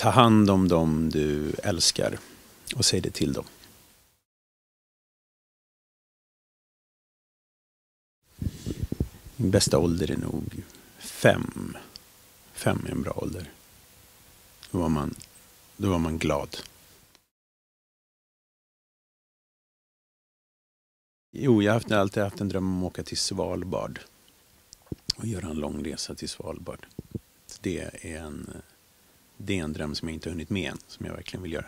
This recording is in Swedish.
ta hand om dem du älskar och säg det till dem. Min bästa ålder är nog fem. Fem är en bra ålder. Då var man, då var man glad. Jo, jag har alltid haft en dröm om att åka till Svalbard och göra en lång resa till Svalbard. Det är en, det är en dröm som jag inte hunnit med än, som jag verkligen vill göra.